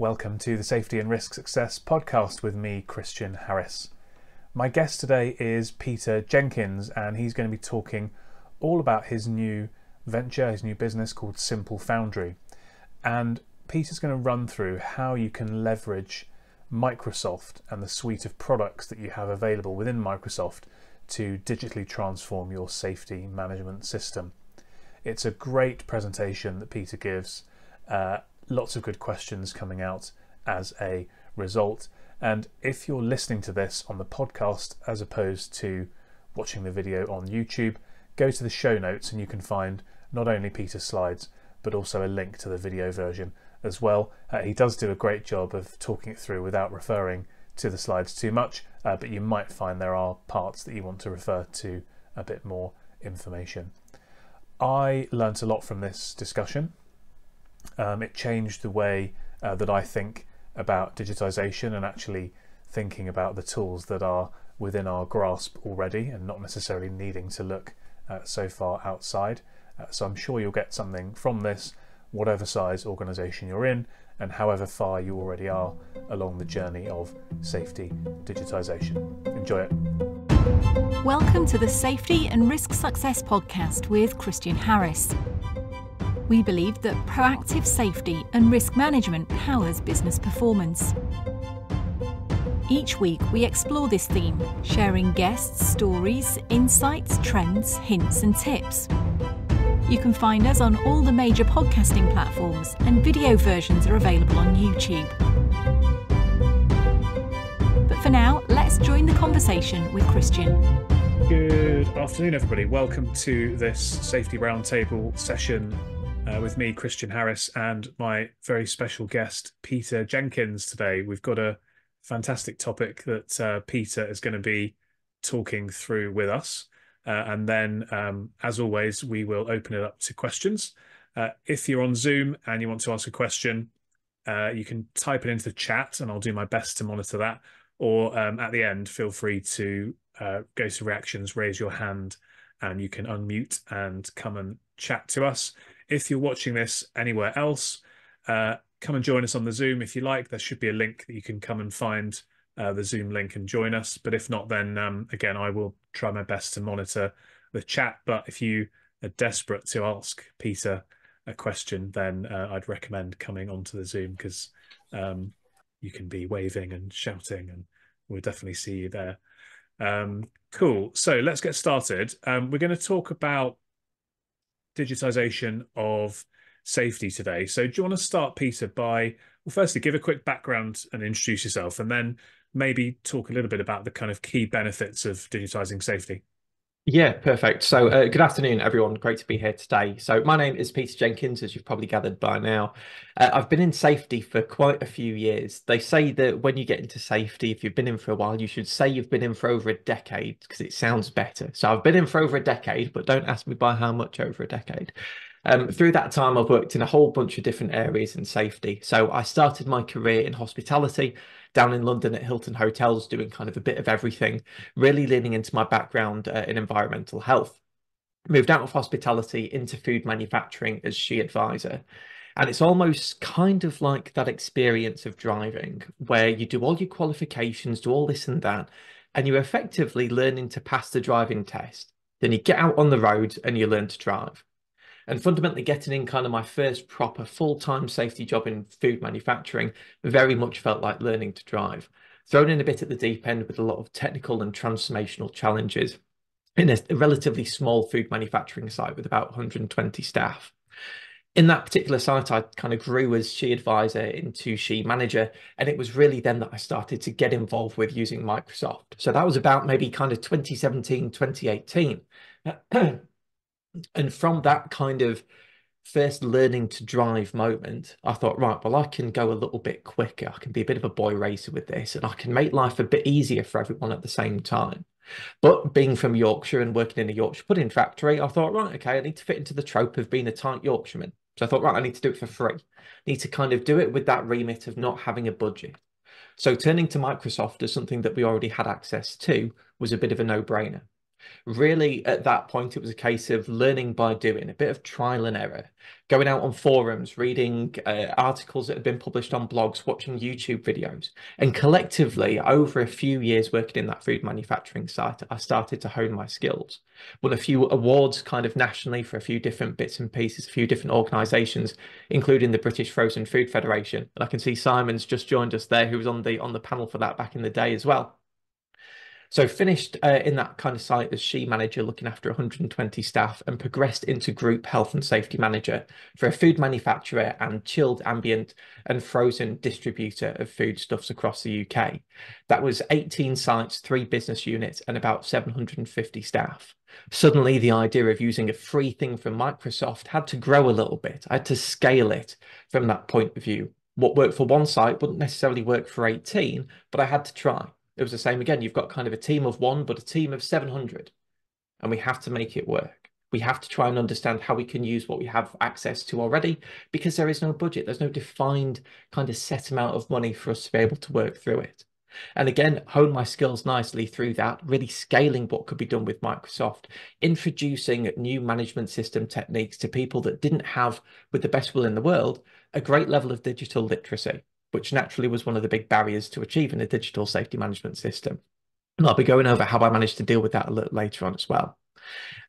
Welcome to the Safety and Risk Success podcast with me, Christian Harris. My guest today is Peter Jenkins, and he's going to be talking all about his new venture, his new business called Simple Foundry. And Peter's going to run through how you can leverage Microsoft and the suite of products that you have available within Microsoft to digitally transform your safety management system. It's a great presentation that Peter gives. Uh, lots of good questions coming out as a result. And if you're listening to this on the podcast as opposed to watching the video on YouTube, go to the show notes and you can find not only Peter's slides but also a link to the video version as well. Uh, he does do a great job of talking it through without referring to the slides too much, uh, but you might find there are parts that you want to refer to a bit more information. I learnt a lot from this discussion. Um, it changed the way uh, that I think about digitization and actually thinking about the tools that are within our grasp already and not necessarily needing to look uh, so far outside. Uh, so I'm sure you'll get something from this, whatever size organization you're in and however far you already are along the journey of safety digitization. Enjoy it. Welcome to the Safety and Risk Success podcast with Christian Harris. We believe that proactive safety and risk management powers business performance. Each week, we explore this theme, sharing guests, stories, insights, trends, hints, and tips. You can find us on all the major podcasting platforms, and video versions are available on YouTube. But for now, let's join the conversation with Christian. Good afternoon, everybody. Welcome to this Safety Roundtable session uh, with me, Christian Harris, and my very special guest, Peter Jenkins. Today, we've got a fantastic topic that uh, Peter is going to be talking through with us. Uh, and then, um, as always, we will open it up to questions. Uh, if you're on Zoom and you want to ask a question, uh, you can type it into the chat, and I'll do my best to monitor that. Or um, at the end, feel free to uh, go to reactions, raise your hand, and you can unmute and come and chat to us. If you're watching this anywhere else, uh, come and join us on the Zoom if you like. There should be a link that you can come and find uh, the Zoom link and join us. But if not, then um, again, I will try my best to monitor the chat. But if you are desperate to ask Peter a question, then uh, I'd recommend coming onto the Zoom because um, you can be waving and shouting, and we'll definitely see you there. Um, cool. So let's get started. Um, we're going to talk about digitization of safety today. So do you want to start, Peter, by well, firstly give a quick background and introduce yourself, and then maybe talk a little bit about the kind of key benefits of digitizing safety. Yeah, perfect. So, uh, good afternoon, everyone. Great to be here today. So, my name is Peter Jenkins, as you've probably gathered by now. Uh, I've been in safety for quite a few years. They say that when you get into safety, if you've been in for a while, you should say you've been in for over a decade because it sounds better. So, I've been in for over a decade, but don't ask me by how much over a decade. Um, through that time, I've worked in a whole bunch of different areas in safety. So, I started my career in hospitality down in London at Hilton Hotels doing kind of a bit of everything, really leaning into my background uh, in environmental health. Moved out of hospitality into food manufacturing as SHE advisor. And it's almost kind of like that experience of driving where you do all your qualifications, do all this and that, and you're effectively learning to pass the driving test. Then you get out on the road and you learn to drive and fundamentally getting in kind of my first proper full-time safety job in food manufacturing very much felt like learning to drive thrown in a bit at the deep end with a lot of technical and transformational challenges in a, relatively small food manufacturing site with about 120 staff in that particular site, I kind of grew as SHE advisor into SHE manager. And it was really then that I started to get involved with using Microsoft. So that was about maybe kind of 2017, 2018. and from that kind of first learning to drive moment, I thought, right, well, I can go a little bit quicker. I can be a bit of a boy racer with this, and I can make life a bit easier for everyone at the same time. But being from Yorkshire and working in a Yorkshire pudding factory, I thought, right, okay, I need to fit into the trope of being a tight Yorkshireman. So I thought, right, I need to do it for free. I need to kind of do it with that remit of not having a budget. So turning to Microsoft as something that we already had access to was a bit of a no-brainer. Really, at that point, it was a case of learning by doing, a bit of trial and error, going out on forums, reading uh, articles that had been published on blogs, watching YouTube videos. And collectively, over a few years working in that food manufacturing site, I started to hone my skills. Won a few awards kind of nationally for a few different bits and pieces, a few different organisations, including the British Frozen Food Federation. And I can see Simon's just joined us there, who was on the on the panel for that back in the day as well. So finished uh, in that kind of site as SHE manager, looking after 120 staff, and progressed into group health and safety manager for a food manufacturer and chilled, ambient, and frozen distributor of foodstuffs across the UK. That was 18 sites, three business units, and about 750 staff. Suddenly, the idea of using a free thing from Microsoft had to grow a little bit. I had to scale it from that point of view. What worked for one site wouldn't necessarily work for 18, but I had to try it was the same again. You've got kind of a team of one, but a team of 700. And we have to make it work. We have to try and understand how we can use what we have access to already because there is no budget. There's no defined kind of set amount of money for us to be able to work through it. And again, hone my skills nicely through that, really scaling what could be done with Microsoft, introducing new management system techniques to people that didn't have, with the best will in the world, a great level of digital literacy which naturally was one of the big barriers to achieving a digital safety management system. And I'll be going over how I managed to deal with that a little later on as well.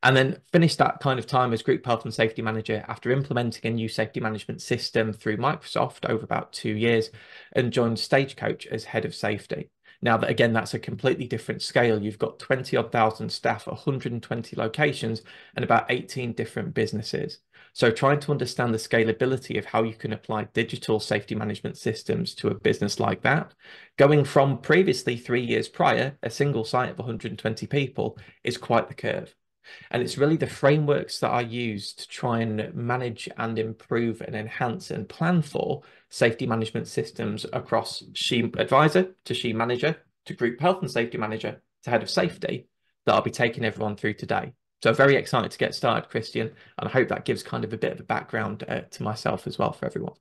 And then finished that kind of time as group health and safety manager after implementing a new safety management system through Microsoft over about two years and joined Stagecoach as head of safety. Now that again, that's a completely different scale. You've got 20 odd thousand staff, 120 locations, and about 18 different businesses. So trying to understand the scalability of how you can apply digital safety management systems to a business like that, going from previously three years prior, a single site of 120 people is quite the curve. And it's really the frameworks that I use to try and manage and improve and enhance and plan for safety management systems across SHE advisor to SHE manager to group health and safety manager to head of safety that I'll be taking everyone through today. So very excited to get started, Christian, and I hope that gives kind of a bit of a background uh, to myself as well for everyone.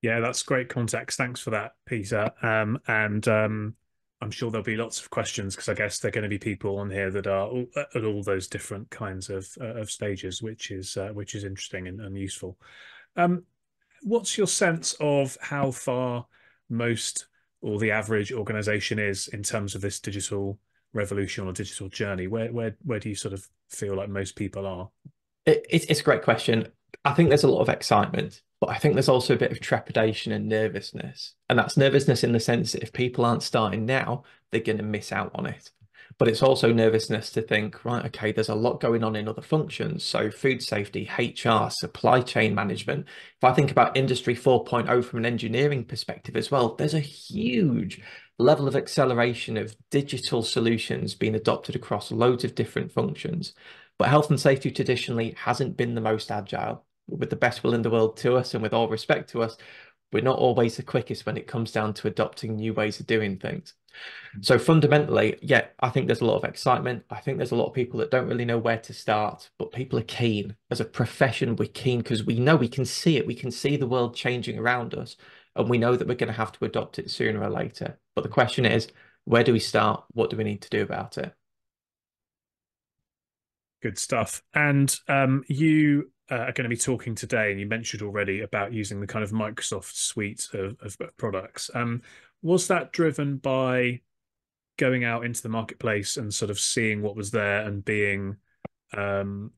Yeah, that's great context. Thanks for that, Peter. Um, and um, I'm sure there'll be lots of questions because I guess there are going to be people on here that are all, at all those different kinds of uh, of stages, which is uh, which is interesting and, and useful. Um, what's your sense of how far most or the average organization is in terms of this digital revolution or digital journey? Where where where do you sort of feel like most people are? It, it's a great question. I think there's a lot of excitement, but I think there's also a bit of trepidation and nervousness. And that's nervousness in the sense that if people aren't starting now, they're going to miss out on it. But it's also nervousness to think, right, okay, there's a lot going on in other functions. So food safety, HR, supply chain management. If I think about industry 4.0 from an engineering perspective as well, there's a huge level of acceleration of digital solutions being adopted across loads of different functions. But health and safety traditionally hasn't been the most agile. With the best will in the world to us and with all respect to us, we're not always the quickest when it comes down to adopting new ways of doing things. Mm. So fundamentally, yeah, I think there's a lot of excitement. I think there's a lot of people that don't really know where to start, but people are keen. As a profession, we're keen because we know we can see it. We can see the world changing around us and we know that we're going to have to adopt it sooner or later. But the question is, where do we start? What do we need to do about it? Good stuff. And um, you uh, are going to be talking today, and you mentioned already about using the kind of Microsoft suite of, of products. Um, was that driven by going out into the marketplace and sort of seeing what was there and being um,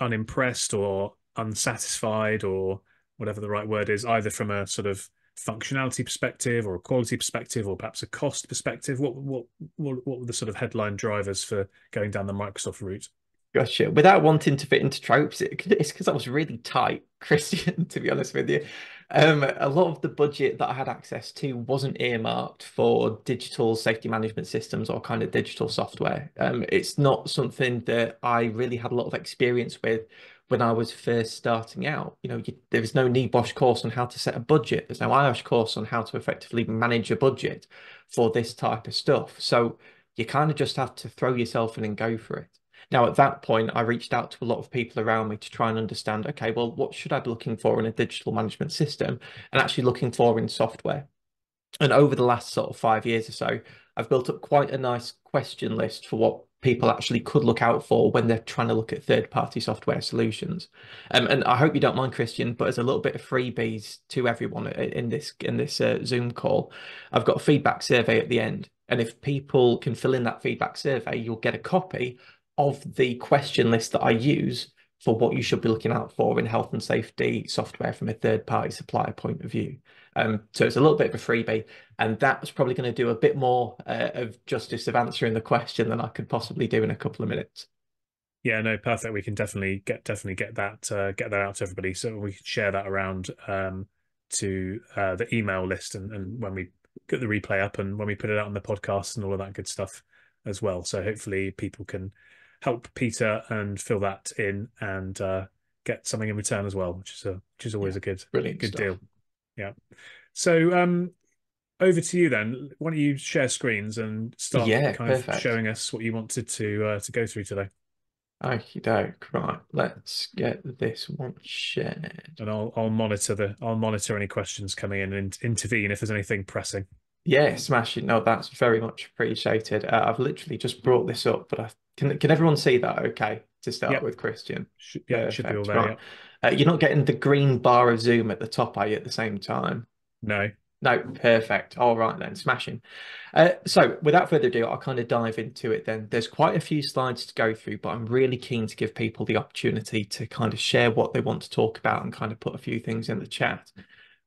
unimpressed or unsatisfied or whatever the right word is, either from a sort of functionality perspective or a quality perspective or perhaps a cost perspective? What what what, were the sort of headline drivers for going down the Microsoft route? Gotcha. Without wanting to fit into tropes, it, it's because I was really tight, Christian, to be honest with you. Um, a lot of the budget that I had access to wasn't earmarked for digital safety management systems or kind of digital software. Um, it's not something that I really had a lot of experience with when I was first starting out. You know, you, there is no NEBOSH course on how to set a budget. There's no IOSH course on how to effectively manage a budget for this type of stuff. So you kind of just have to throw yourself in and go for it. Now, at that point, I reached out to a lot of people around me to try and understand, okay, well, what should I be looking for in a digital management system and actually looking for in software? And over the last sort of five years or so, I've built up quite a nice question list for what people actually could look out for when they're trying to look at third-party software solutions. Um, and I hope you don't mind, Christian, but as a little bit of freebies to everyone in this in this uh, Zoom call, I've got a feedback survey at the end, and if people can fill in that feedback survey, you'll get a copy of the question list that I use for what you should be looking out for in health and safety software from a third party supplier point of view. Um, so it's a little bit of a freebie, and that's probably going to do a bit more uh, of justice of answering the question than I could possibly do in a couple of minutes. Yeah, no, perfect. We can definitely get definitely get that uh, get that out to everybody, so we can share that around um, to uh, the email list, and, and when we get the replay up, and when we put it out on the podcast, and all of that good stuff as well. So hopefully people can help Peter and fill that in and uh, get something in return as well, which is a which is always yeah, a good brilliant good stuff. deal. Yeah. So um, over to you then. Why don't you share screens and start yeah, kind perfect. of showing us what you wanted to uh, to go through today? Okie doke. Right, let's get this one shared. And I'll I'll monitor the I'll monitor any questions coming in and intervene if there's anything pressing. Yeah, smashing. No, that's very much appreciated. Uh, I've literally just brought this up, but I can can everyone see that? Okay, to start yep. with, Christian. Should, yeah, Perfect. should be all there. Right. Uh, you're not getting the green bar of Zoom at the top, are you? At the same time? No. No, perfect. All right then, smashing. Uh, so, without further ado, I'll kind of dive into it then. There's quite a few slides to go through, but I'm really keen to give people the opportunity to kind of share what they want to talk about and kind of put a few things in the chat.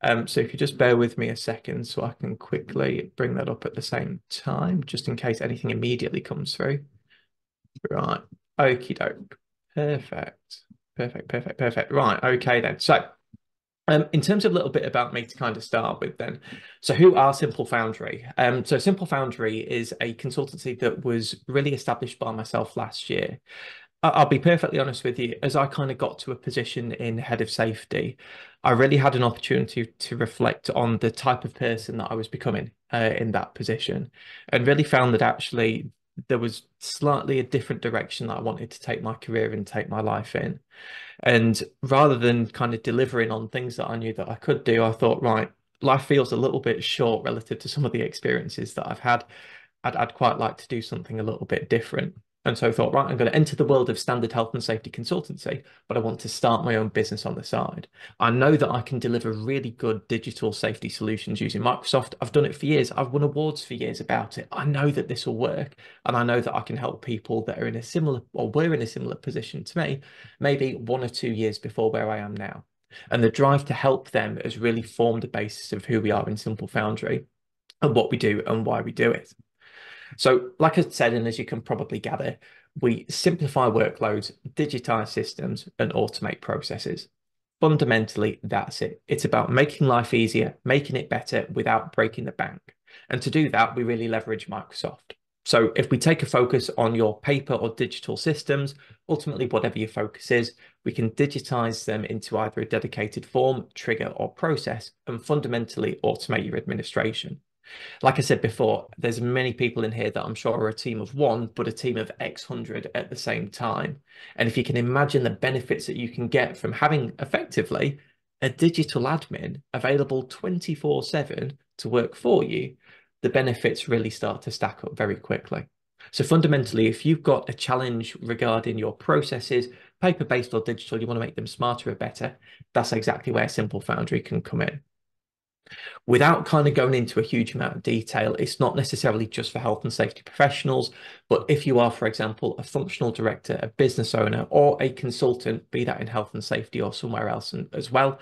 Um, so if you just bear with me a second so I can quickly bring that up at the same time, just in case anything immediately comes through. Right. Okie doke. Perfect. Perfect. Perfect. Perfect. Right. Okay then. So um, in terms of a little bit about me to kind of start with then. So who are Simple Foundry? Um, so Simple Foundry is a consultancy that was really established by myself last year. I'll be perfectly honest with you, as I kind of got to a position in head of safety, I really had an opportunity to reflect on the type of person that I was becoming uh, in that position and really found that actually there was slightly a different direction that I wanted to take my career and take my life in. And rather than kind of delivering on things that I knew that I could do, I thought, right, life feels a little bit short relative to some of the experiences that I've had. I'd, I'd quite like to do something a little bit different. And so I thought, right, I'm going to enter the world of standard health and safety consultancy, but I want to start my own business on the side. I know that I can deliver really good digital safety solutions using Microsoft. I've done it for years. I've won awards for years about it. I know that this will work. And I know that I can help people that are in a similar or were in a similar position to me, maybe one or two years before where I am now. And the drive to help them has really formed the basis of who we are in Simple Foundry and what we do and why we do it. So, like I said, and as you can probably gather, we simplify workloads, digitize systems, and automate processes. Fundamentally, that's it. It's about making life easier, making it better without breaking the bank. And to do that, we really leverage Microsoft. So if we take a focus on your paper or digital systems, ultimately, whatever your focus is, we can digitize them into either a dedicated form, trigger, or process, and fundamentally automate your administration. Like I said before, there's many people in here that I'm sure are a team of one, but a team of X hundred at the same time. And if you can imagine the benefits that you can get from having effectively a digital admin available 24 7 to work for you, the benefits really start to stack up very quickly. So fundamentally, if you've got a challenge regarding your processes, paper-based or digital, you want to make them smarter or better, that's exactly where Simple Foundry can come in. Without kind of going into a huge amount of detail, it's not necessarily just for health and safety professionals, but if you are, for example, a functional director, a business owner, or a consultant, be that in health and safety or somewhere else as well,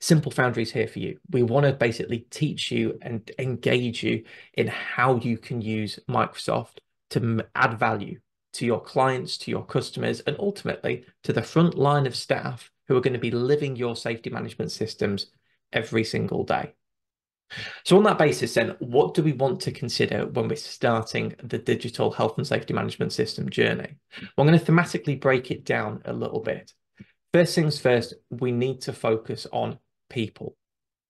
Simple Foundry is here for you. We want to basically teach you and engage you in how you can use Microsoft to add value to your clients, to your customers, and ultimately to the front line of staff who are going to be living your safety management systems every single day. So on that basis, then, what do we want to consider when we're starting the digital health and safety management system journey? Well, I'm going to thematically break it down a little bit. First things first, we need to focus on people.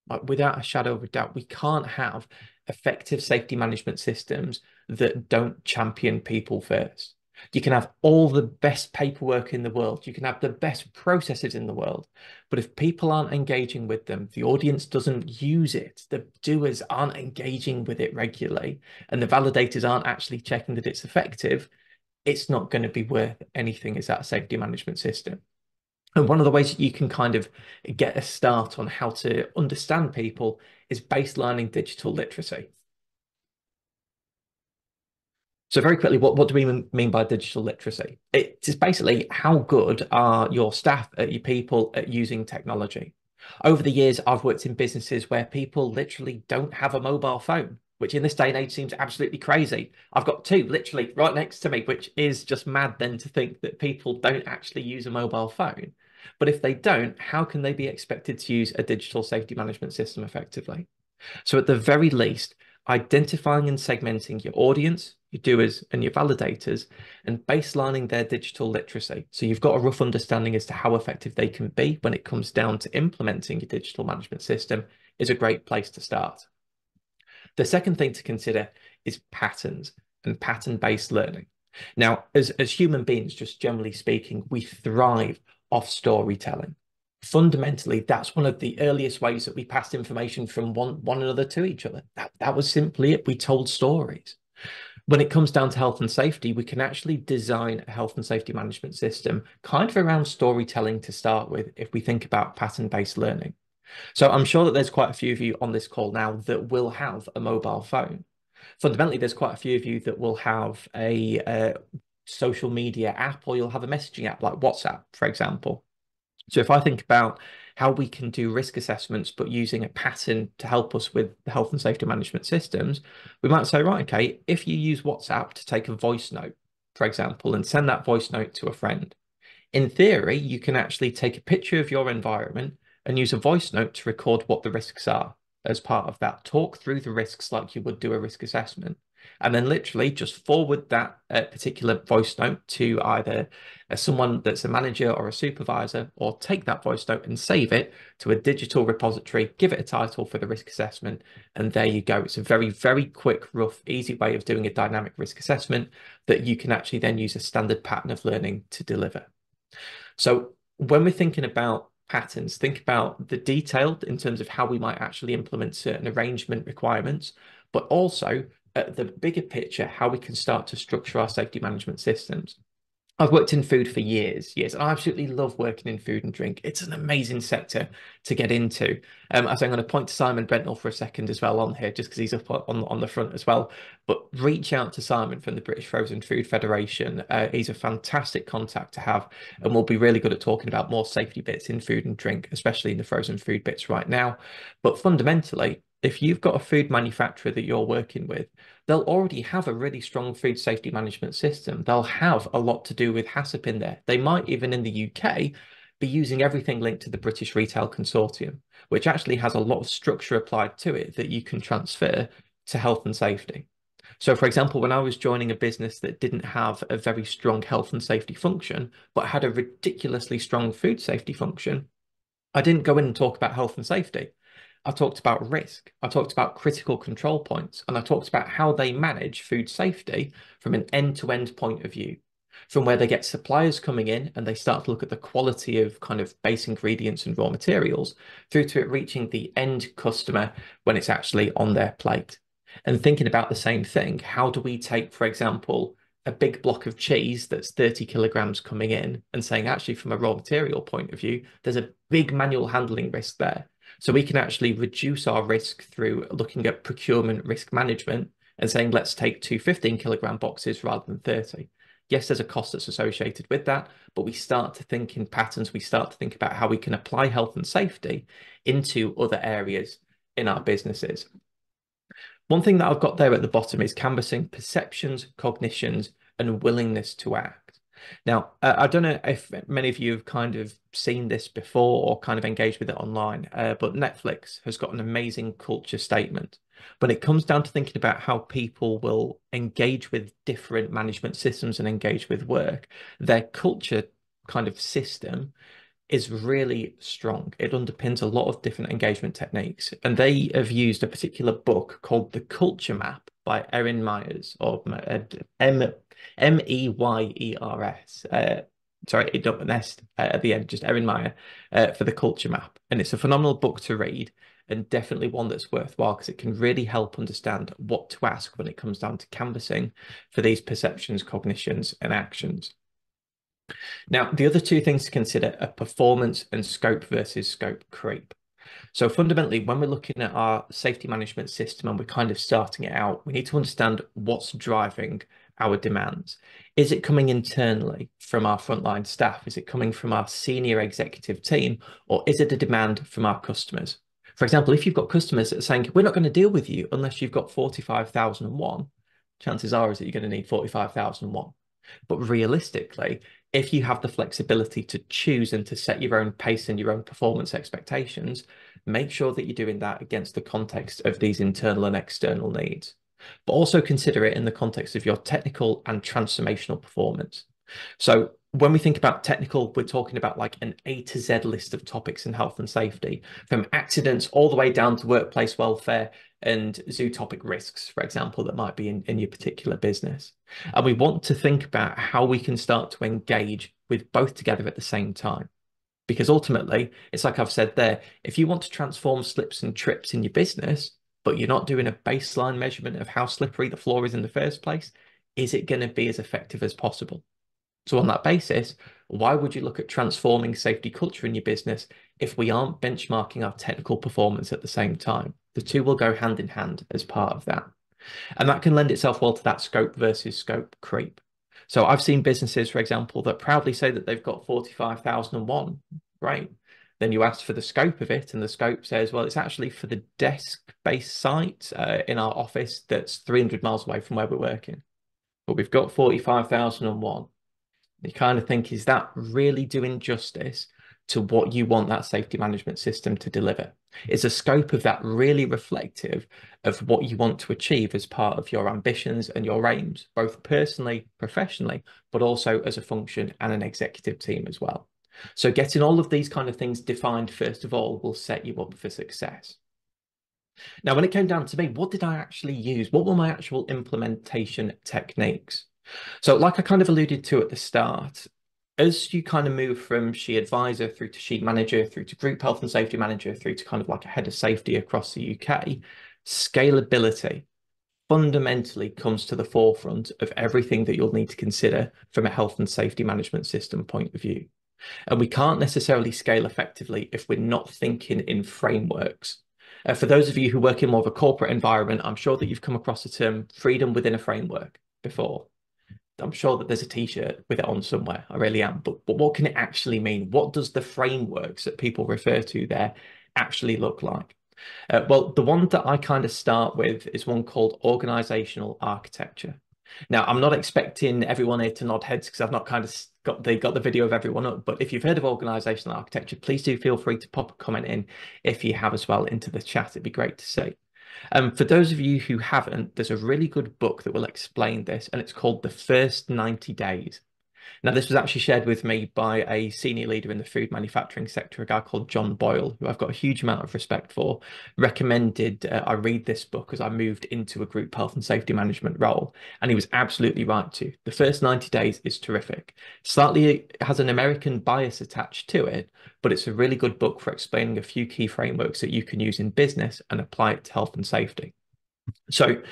Like without a shadow of a doubt, we can't have effective safety management systems that don't champion people first. You can have all the best paperwork in the world. You can have the best processes in the world. But if people aren't engaging with them, the audience doesn't use it, the doers aren't engaging with it regularly, and the validators aren't actually checking that it's effective, it's not going to be worth anything as that safety management system. And one of the ways that you can kind of get a start on how to understand people is baselining digital literacy. So very quickly, what, what do we mean by digital literacy? It's basically how good are your staff, your people at using technology. Over the years, I've worked in businesses where people literally don't have a mobile phone, which in this day and age seems absolutely crazy. I've got two literally right next to me, which is just mad then to think that people don't actually use a mobile phone. But if they don't, how can they be expected to use a digital safety management system effectively? So at the very least, identifying and segmenting your audience, your doers and your validators and baselining their digital literacy. So you've got a rough understanding as to how effective they can be when it comes down to implementing your digital management system is a great place to start. The second thing to consider is patterns and pattern-based learning. Now, as, as human beings, just generally speaking, we thrive off storytelling. Fundamentally, that's one of the earliest ways that we passed information from one, one another to each other. That, that was simply it. We told stories when it comes down to health and safety, we can actually design a health and safety management system kind of around storytelling to start with if we think about pattern-based learning. So I'm sure that there's quite a few of you on this call now that will have a mobile phone. Fundamentally, there's quite a few of you that will have a, a social media app or you'll have a messaging app like WhatsApp, for example. So if I think about how we can do risk assessments, but using a pattern to help us with the health and safety management systems, we might say, right, okay, if you use WhatsApp to take a voice note, for example, and send that voice note to a friend, in theory, you can actually take a picture of your environment and use a voice note to record what the risks are as part of that. Talk through the risks like you would do a risk assessment and then literally just forward that uh, particular voice note to either uh, someone that's a manager or a supervisor, or take that voice note and save it to a digital repository, give it a title for the risk assessment, and there you go. It's a very, very quick, rough, easy way of doing a dynamic risk assessment that you can actually then use a standard pattern of learning to deliver. So when we're thinking about patterns, think about the detailed in terms of how we might actually implement certain arrangement requirements, but also at the bigger picture, how we can start to structure our safety management systems. I've worked in food for years, years, I absolutely love working in food and drink. It's an amazing sector to get into. Um, so I'm going to point to Simon Brentnell for a second as well on here, just because he's up on, on the front as well. But reach out to Simon from the British Frozen Food Federation. Uh, he's a fantastic contact to have, and we'll be really good at talking about more safety bits in food and drink, especially in the frozen food bits right now. But fundamentally, if you've got a food manufacturer that you're working with, they'll already have a really strong food safety management system. They'll have a lot to do with HACCP in there. They might even in the UK be using everything linked to the British Retail Consortium, which actually has a lot of structure applied to it that you can transfer to health and safety. So, for example, when I was joining a business that didn't have a very strong health and safety function, but had a ridiculously strong food safety function, I didn't go in and talk about health and safety. I talked about risk, I talked about critical control points, and I talked about how they manage food safety from an end to end point of view, from where they get suppliers coming in and they start to look at the quality of kind of base ingredients and raw materials through to it reaching the end customer when it's actually on their plate. And thinking about the same thing, how do we take, for example, a big block of cheese that's 30 kilograms coming in and saying, actually, from a raw material point of view, there's a big manual handling risk there. So we can actually reduce our risk through looking at procurement risk management and saying, let's take two 15 kilogram boxes rather than 30. Yes, there's a cost that's associated with that, but we start to think in patterns. We start to think about how we can apply health and safety into other areas in our businesses. One thing that I've got there at the bottom is canvassing perceptions, cognitions, and willingness to act. Now, uh, I don't know if many of you have kind of seen this before or kind of engaged with it online, uh, but Netflix has got an amazing culture statement. When it comes down to thinking about how people will engage with different management systems and engage with work, their culture kind of system is really strong. It underpins a lot of different engagement techniques. And they have used a particular book called The Culture Map by Erin Myers or uh, M M E Y E R S. Uh, sorry, it don't S uh, at the end, just Erin Meyer uh, for the Culture Map, and it's a phenomenal book to read. and definitely one that's worthwhile because it can really help understand what to ask when it comes down to canvassing for these perceptions, cognitions, and actions. Now, the other two things to consider are performance and scope versus scope creep. So fundamentally, when we're looking at our safety management system and we're kind of starting it out, we need to understand what's driving our demands. Is it coming internally from our frontline staff? Is it coming from our senior executive team? Or is it a demand from our customers? For example, if you've got customers that are saying, we're not going to deal with you unless you've got 45,001, chances are is that you're going to need 45,001. But realistically, if you have the flexibility to choose and to set your own pace and your own performance expectations, make sure that you're doing that against the context of these internal and external needs. But also consider it in the context of your technical and transformational performance. So when we think about technical, we're talking about like an A to Z list of topics in health and safety, from accidents all the way down to workplace welfare and zoonotic risks, for example, that might be in, in your particular business. And we want to think about how we can start to engage with both together at the same time. Because ultimately, it's like I've said there, if you want to transform slips and trips in your business, but you're not doing a baseline measurement of how slippery the floor is in the first place, is it going to be as effective as possible? So on that basis, why would you look at transforming safety culture in your business if we aren't benchmarking our technical performance at the same time? The two will go hand in hand as part of that. And that can lend itself well to that scope versus scope creep. So I've seen businesses, for example, that proudly say that they've got 45,001. Right. Then you ask for the scope of it, and the scope says, well, it's actually for the desk based site uh, in our office that's 300 miles away from where we're working. But we've got 45,001 you kind of think, is that really doing justice to what you want that safety management system to deliver? Is the scope of that really reflective of what you want to achieve as part of your ambitions and your aims, both personally, professionally, but also as a function and an executive team as well? So getting all of these kind of things defined, first of all, will set you up for success. Now, when it came down to me, what did I actually use? What were my actual implementation techniques? So, like I kind of alluded to at the start, as you kind of move from SHE advisor through to SHE manager, through to group health and safety manager, through to kind of like a head of safety across the UK, scalability fundamentally comes to the forefront of everything that you'll need to consider from a health and safety management system point of view. And we can't necessarily scale effectively if we're not thinking in frameworks. Uh, for those of you who work in more of a corporate environment, I'm sure that you've come across the term freedom within a framework before. I'm sure that there's a T-shirt with it on somewhere. I really am. But but what can it actually mean? What does the frameworks that people refer to there actually look like? Uh, well, the one that I kind of start with is one called organizational architecture. Now, I'm not expecting everyone here to nod heads because I've not kind of got the got the video of everyone up. But if you've heard of organizational architecture, please do feel free to pop a comment in if you have as well into the chat. It'd be great to see. Um, for those of you who haven't, there's a really good book that will explain this, and it's called The First 90 Days. Now, this was actually shared with me by a senior leader in the food manufacturing sector, a guy called John Boyle, who I've got a huge amount of respect for. Recommended uh, I read this book as I moved into a group health and safety management role, and he was absolutely right to. The first 90 days is terrific. Slightly has an American bias attached to it, but it's a really good book for explaining a few key frameworks that you can use in business and apply it to health and safety. So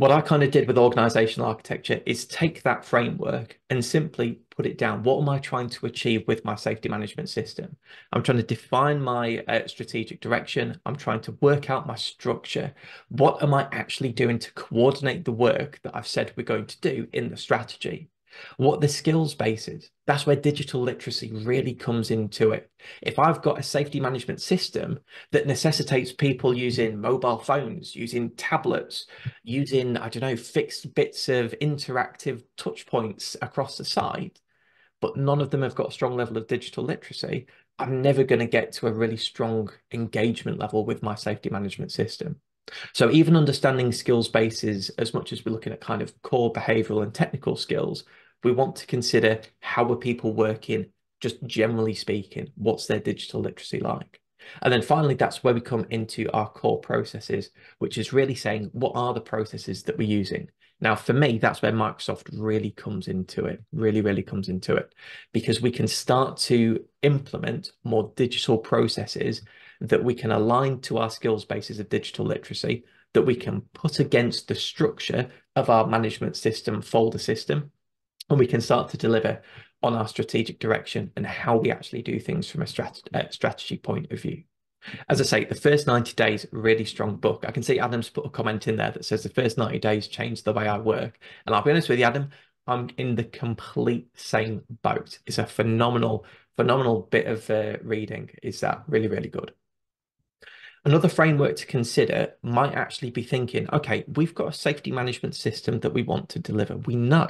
what I kind of did with organizational architecture is take that framework and simply put it down. What am I trying to achieve with my safety management system? I'm trying to define my uh, strategic direction. I'm trying to work out my structure. What am I actually doing to coordinate the work that I've said we're going to do in the strategy? What the skills base is. That's where digital literacy really comes into it. If I've got a safety management system that necessitates people using mobile phones, using tablets, using, I don't know, fixed bits of interactive touch points across the site, but none of them have got a strong level of digital literacy, I'm never going to get to a really strong engagement level with my safety management system. So even understanding skills bases, as much as we're looking at kind of core behavioral and technical skills, we want to consider how are people working, just generally speaking, what's their digital literacy like? And then finally, that's where we come into our core processes, which is really saying, what are the processes that we're using? Now, for me, that's where Microsoft really comes into it, really, really comes into it, because we can start to implement more digital processes that we can align to our skills bases of digital literacy, that we can put against the structure of our management system, folder system, and we can start to deliver on our strategic direction and how we actually do things from a strat uh, strategy point of view. As I say, the first 90 days, really strong book. I can see Adam's put a comment in there that says the first 90 days changed the way I work. And I'll be honest with you, Adam, I'm in the complete same boat. It's a phenomenal, phenomenal bit of uh, reading. Is that really, really good? Another framework to consider might actually be thinking, okay, we've got a safety management system that we want to deliver. We know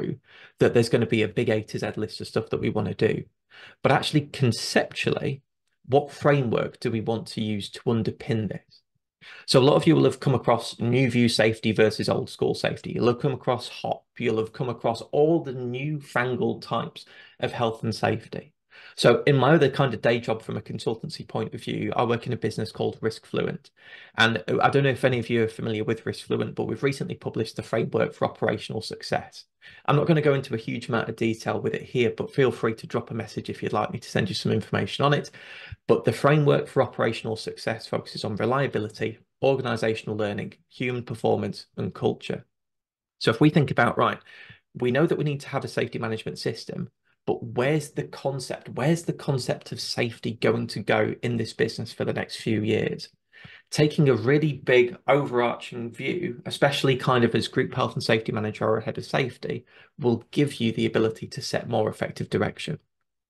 that there's going to be a big A to Z list of stuff that we want to do. But actually, conceptually, what framework do we want to use to underpin this? So a lot of you will have come across new view safety versus old school safety. You'll have come across HOP. You'll have come across all the new fangled types of health and safety. So in my other kind of day job from a consultancy point of view, I work in a business called Risk Fluent. And uh, I don't know if any of you are familiar with Risk Fluent, but we've recently published the framework for operational success. I'm not going to go into a huge amount of detail with it here, but feel free to drop a message if you'd like me to send you some information on it. But the framework for operational success focuses on reliability, organizational learning, human performance, and culture. So if we think about, right, we know that we need to have a safety management system, but where's the concept? Where's the concept of safety going to go in this business for the next few years? Taking a really big overarching view, especially kind of as group health and safety manager or head of safety, will give you the ability to set more effective direction,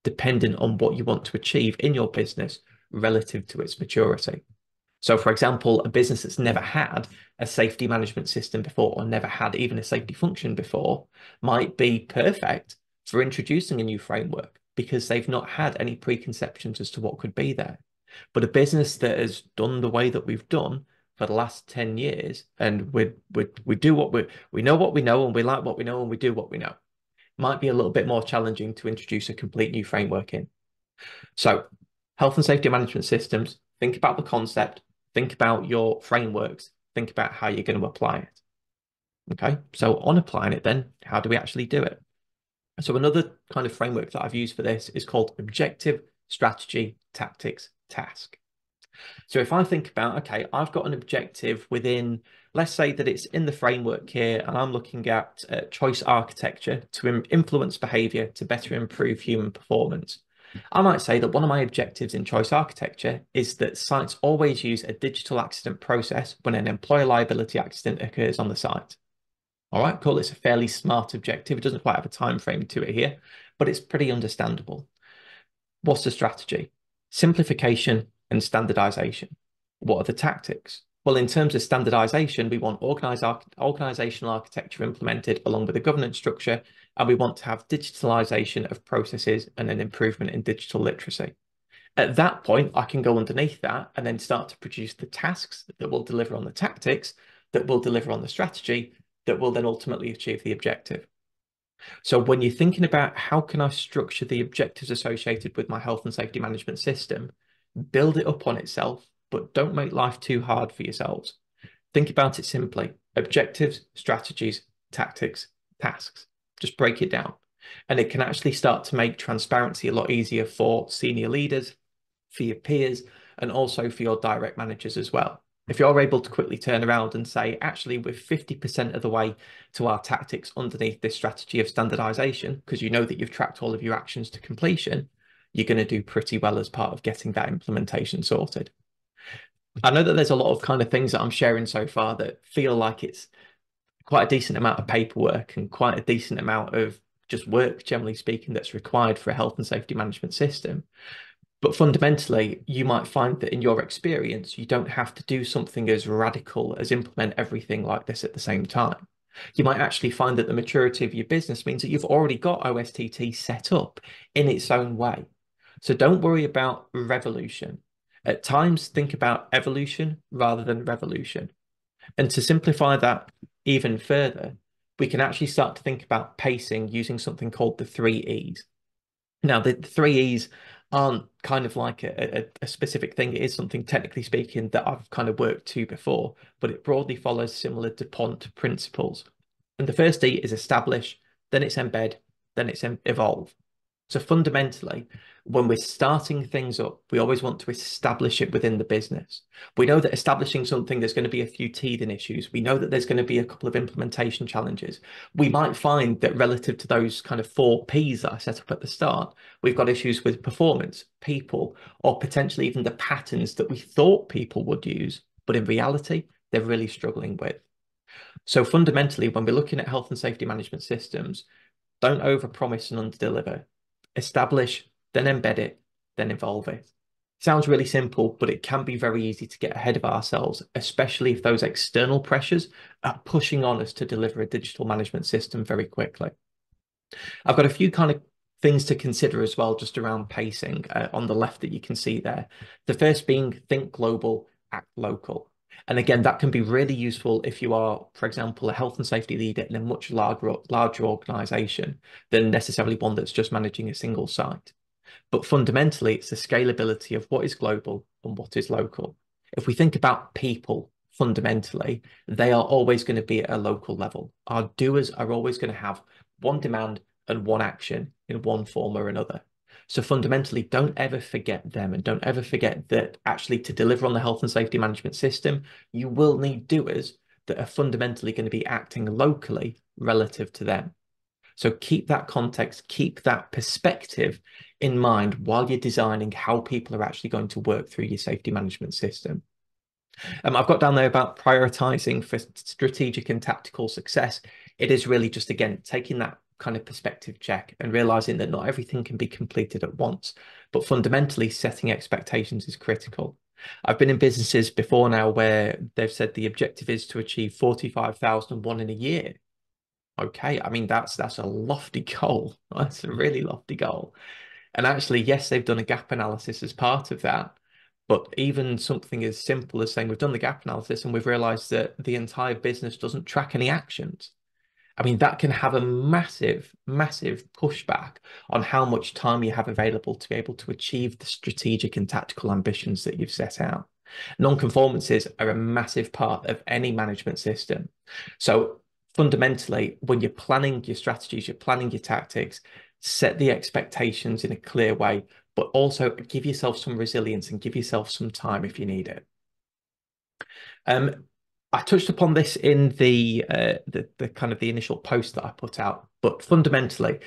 dependent on what you want to achieve in your business relative to its maturity. So, for example, a business that's never had a safety management system before or never had even a safety function before might be perfect for introducing a new framework because they've not had any preconceptions as to what could be there. But a business that has done the way that we've done for the last 10 years and we we we do what we we know what we know and we like what we know and we do what we know might be a little bit more challenging to introduce a complete new framework in. So health and safety management systems, think about the concept, think about your frameworks, think about how you're going to apply it. Okay, so on applying it then, how do we actually do it? So another kind of framework that I've used for this is called objective, strategy, tactics, task. So if I think about, okay, I've got an objective within, let's say that it's in the framework here, and I'm looking at uh, choice architecture to influence behavior to better improve human performance. I might say that one of my objectives in choice architecture is that sites always use a digital accident process when an employer liability accident occurs on the site. All right, call this a fairly smart objective. It doesn't quite have a time frame to it here, but it's pretty understandable. What's the strategy? Simplification and standardization. What are the tactics? Well, in terms of standardization, we want organizational architecture implemented along with a governance structure, and we want to have digitalization of processes and an improvement in digital literacy. At that point, I can go underneath that and then start to produce the tasks that will deliver on the tactics, that will deliver on the strategy, that will then ultimately achieve the objective. So when you're thinking about how can I structure the objectives associated with my health and safety management system, build it up on itself, but don't make life too hard for yourselves. Think about it simply. Objectives, strategies, tactics, tasks. Just break it down. And it can actually start to make transparency a lot easier for senior leaders, for your peers, and also for your direct managers as well if you're able to quickly turn around and say, actually, we're 50% of the way to our tactics underneath this strategy of standardization, because you know that you've tracked all of your actions to completion, you're going to do pretty well as part of getting that implementation sorted. I know that there's a lot of kind of things that I'm sharing so far that feel like it's quite a decent amount of paperwork and quite a decent amount of just work, generally speaking, that's required for a health and safety management system. But fundamentally, you might find that in your experience, you don't have to do something as radical as implement everything like this at the same time. You might actually find that the maturity of your business means that you've already got OSTT set up in its own way. So don't worry about revolution. At times, think about evolution rather than revolution. And to simplify that even further, we can actually start to think about pacing using something called the three E's. Now, the three E's aren't kind of like a, a, a, specific thing. It is something technically speaking that I've kind of worked to before, but it broadly follows similar DuPont principles. And the first E is establish, then it's embed, then it's evolve. So fundamentally, when we're starting things up, we always want to establish it within the business. We know that establishing something, there's going to be a few teething issues. We know that there's going to be a couple of implementation challenges. We might find that relative to those kind of four P's that I set up at the start, we've got issues with performance, people, or potentially even the patterns that we thought people would use, but in reality, they're really struggling with. So fundamentally, when we're looking at health and safety management systems, don't overpromise and underdeliver. Establish, then embed it, then evolve it. Sounds really simple, but it can be very easy to get ahead of ourselves, especially if those external pressures are pushing on us to deliver a digital management system very quickly. I've got a few kind of things to consider as well, just around pacing uh, on the left that you can see there. The first being think global, act local. And again, that can be really useful if you are, for example, a health and safety leader in a much larger, larger organization than necessarily one that's just managing a single site. But fundamentally, it's the scalability of what is global and what is local. If we think about people fundamentally, they are always going to be at a local level. Our doers are always going to have one demand and one action in one form or another. So fundamentally, don't ever forget them and don't ever forget that actually to deliver on the health and safety management system, you will need doers that are fundamentally going to be acting locally relative to them. So keep that context, keep that perspective in mind while you're designing how people are actually going to work through your safety management system. Um, I've got down there about prioritizing for strategic and tactical success. It is really just, again, taking that kind of perspective check and realizing that not everything can be completed at once, but fundamentally setting expectations is critical. I've been in businesses before now where they've said the objective is to achieve 45,001 in a year. Okay, I mean that's that's a lofty goal. That's a really lofty goal. And actually, yes, they've done a gap analysis as part of that. But even something as simple as saying we've done the gap analysis and we've realized that the entire business doesn't track any actions. I mean, that can have a massive, massive pushback on how much time you have available to be able to achieve the strategic and tactical ambitions that you've set out. Non-conformances are a massive part of any management system. So fundamentally, when you're planning your strategies, you're planning your tactics, set the expectations in a clear way, but also give yourself some resilience and give yourself some time if you need it. Um, I touched upon this in the, uh, the the kind of the initial post that I put out, but fundamentally,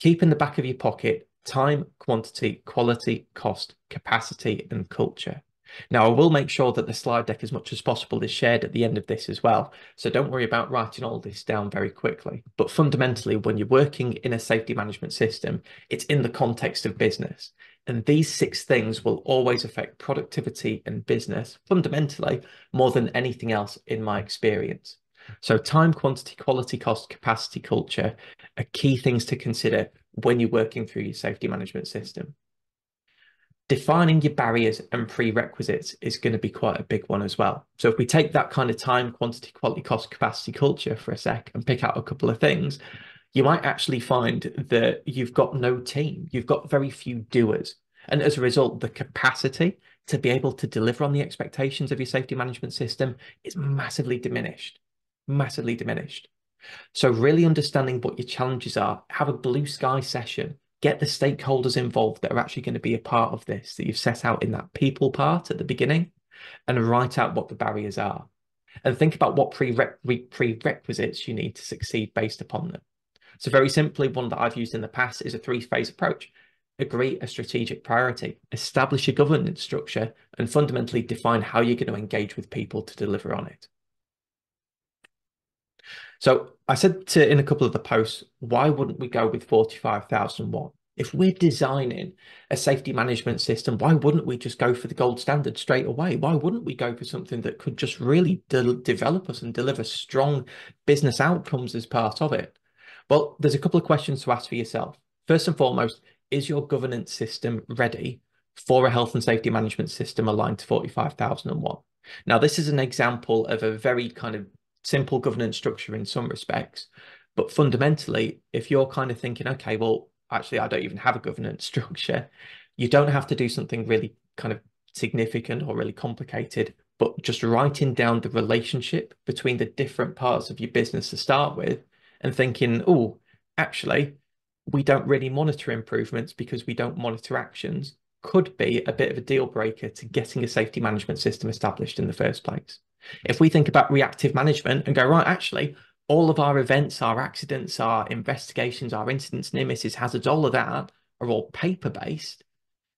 keep in the back of your pocket time, quantity, quality, cost, capacity, and culture. Now, I will make sure that the slide deck as much as possible is shared at the end of this as well. So don't worry about writing all this down very quickly. But fundamentally, when you're working in a safety management system, it's in the context of business. And these six things will always affect productivity and business fundamentally more than anything else in my experience. So time, quantity, quality, cost, capacity, culture are key things to consider when you're working through your safety management system. Defining your barriers and prerequisites is going to be quite a big one as well. So if we take that kind of time, quantity, quality, cost, capacity, culture for a sec and pick out a couple of things, you might actually find that you've got no team, you've got very few doers. And as a result, the capacity to be able to deliver on the expectations of your safety management system is massively diminished, massively diminished. So really understanding what your challenges are, have a blue sky session, get the stakeholders involved that are actually going to be a part of this that you've set out in that people part at the beginning and write out what the barriers are and think about what prerequisites you need to succeed based upon them. So very simply, one that I've used in the past is a three-phase approach. Agree a strategic priority, establish a governance structure, and fundamentally define how you're going to engage with people to deliver on it. So I said to in a couple of the posts, why wouldn't we go with 45,001? If we're designing a safety management system, why wouldn't we just go for the gold standard straight away? Why wouldn't we go for something that could just really de develop us and deliver strong business outcomes as part of it? Well, there's a couple of questions to ask for yourself. First and foremost, is your governance system ready for a health and safety management system aligned to 45,001? Now, this is an example of a very kind of simple governance structure in some respects. But fundamentally, if you're kind of thinking, okay, well, actually, I don't even have a governance structure, you don't have to do something really kind of significant or really complicated, but just writing down the relationship between the different parts of your business to start with and thinking, oh, actually, we don't really monitor improvements because we don't monitor actions could be a bit of a deal breaker to getting a safety management system established in the first place. If we think about reactive management and go, right, actually, all of our events, our accidents, our investigations, our incidents, near misses, hazards, all of that are all paper based.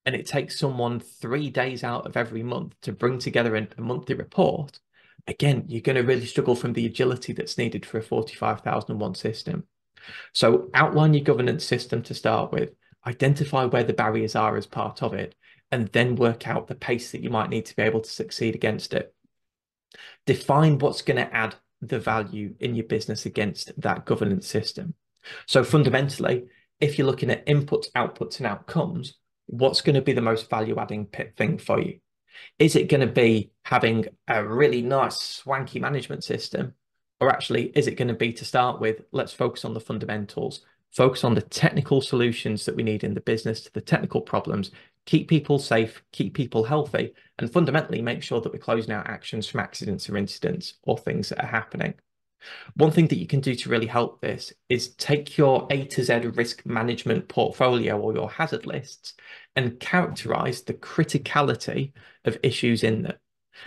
And it takes someone three days out of every month to bring together a, a monthly report. Again, you're going to really struggle from the agility that's needed for a 45,001 system. So outline your governance system to start with, identify where the barriers are as part of it, and then work out the pace that you might need to be able to succeed against it. Define what's going to add the value in your business against that governance system. So fundamentally, if you're looking at inputs, outputs, and outcomes, what's going to be the most value adding thing for you? Is it going to be having a really nice, swanky management system? Or actually, is it going to be to start with, let's focus on the fundamentals, focus on the technical solutions that we need in the business to the technical problems, keep people safe, keep people healthy, and fundamentally make sure that we're closing out actions from accidents or incidents or things that are happening. One thing that you can do to really help this is take your A to Z risk management portfolio or your hazard lists and characterize the criticality of issues in them.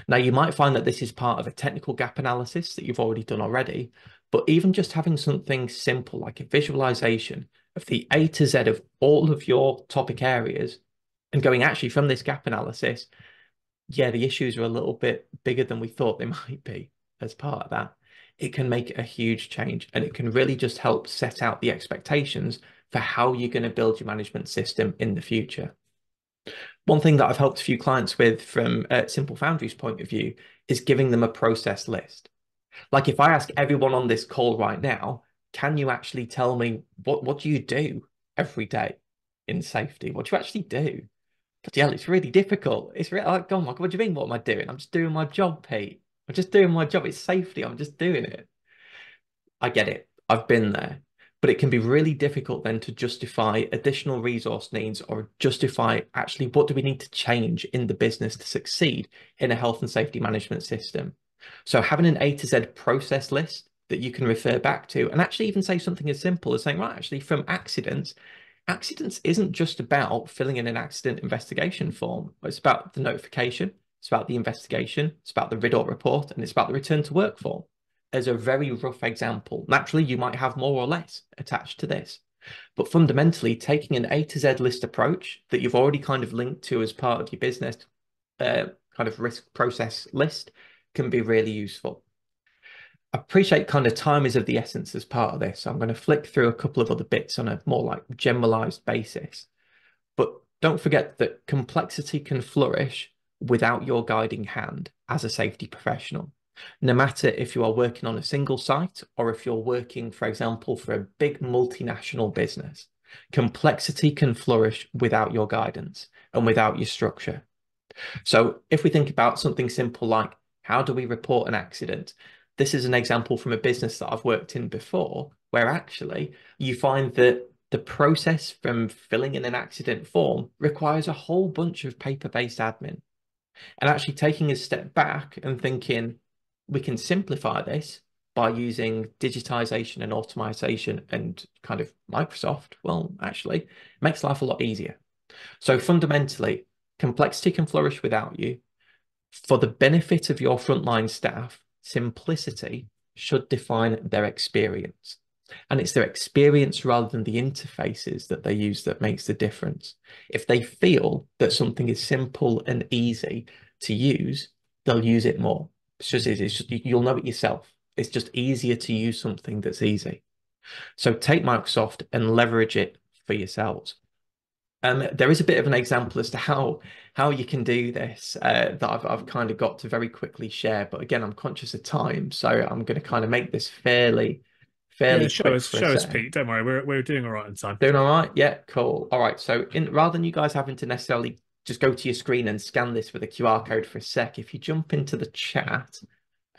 Now, you might find that this is part of a technical gap analysis that you've already done already, but even just having something simple like a visualization of the A to Z of all of your topic areas and going actually from this gap analysis, yeah, the issues are a little bit bigger than we thought they might be as part of that. It can make a huge change and it can really just help set out the expectations for how you're going to build your management system in the future. One thing that I've helped a few clients with from a Simple Foundry's point of view is giving them a process list. Like if I ask everyone on this call right now, can you actually tell me what, what do you do every day in safety? What do you actually do? But yeah, it's really difficult. It's really like, oh God, what do you mean? What am I doing? I'm just doing my job, Pete. I'm just doing my job. It's safety. I'm just doing it. I get it. I've been there. But it can be really difficult then to justify additional resource needs or justify actually what do we need to change in the business to succeed in a health and safety management system. So having an A to Z process list that you can refer back to and actually even say something as simple as saying, right, actually from accidents, accidents isn't just about filling in an accident investigation form. It's about the notification, it's about the investigation, it's about the RIDDOR report, and it's about the return to work form. As a very rough example, naturally, you might have more or less attached to this. But fundamentally, taking an A to Z list approach that you've already kind of linked to as part of your business uh, kind of risk process list can be really useful. I appreciate kind of time is of the essence as part of this. So I'm going to flick through a couple of other bits on a more like generalized basis. But don't forget that complexity can flourish without your guiding hand as a safety professional. No matter if you are working on a single site or if you're working, for example, for a big multinational business, complexity can flourish without your guidance and without your structure. So if we think about something simple like how do we report an accident? This is an example from a business that I've worked in before, where actually you find that the process from filling in an accident form requires a whole bunch of paper-based admin. And actually taking a step back and thinking, we can simplify this by using digitization and automation and kind of Microsoft, well, actually makes life a lot easier. So fundamentally, complexity can flourish without you for the benefit of your frontline staff, simplicity should define their experience. And it's their experience rather than the interfaces that they use that makes the difference. If they feel that something is simple and easy to use, they'll use it more. It's just, it's just you'll know it yourself. It's just easier to use something that's easy. So take Microsoft and leverage it for yourselves. Um, there is a bit of an example as to how how you can do this uh, that I've, I've kind of got to very quickly share. But again, I'm conscious of time, so I'm going to kind of make this fairly fairly. Yeah, show us, show us, Pete. Don't worry, we're we're doing all right in time. Doing all right? Yeah, cool. All right. So, in rather than you guys having to necessarily just go to your screen and scan this with a QR code for a sec, if you jump into the chat,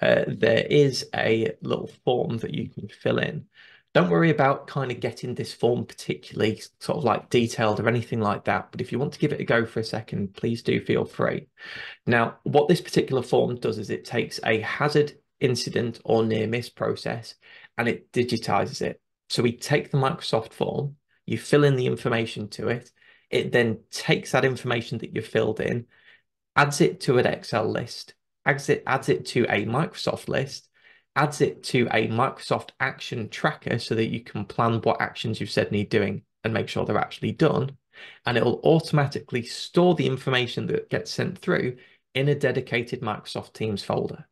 uh, there is a little form that you can fill in don't worry about kind of getting this form particularly sort of like detailed or anything like that. But if you want to give it a go for a second, please do feel free. Now, what this particular form does is it takes a hazard incident or near miss process and it digitizes it. So we take the Microsoft form, you fill in the information to it. It then takes that information that you've filled in, adds it to an Excel list, adds it, adds it to a Microsoft list, adds it to a Microsoft action tracker so that you can plan what actions you've said need doing and make sure they're actually done. And it will automatically store the information that gets sent through in a dedicated Microsoft Teams folder.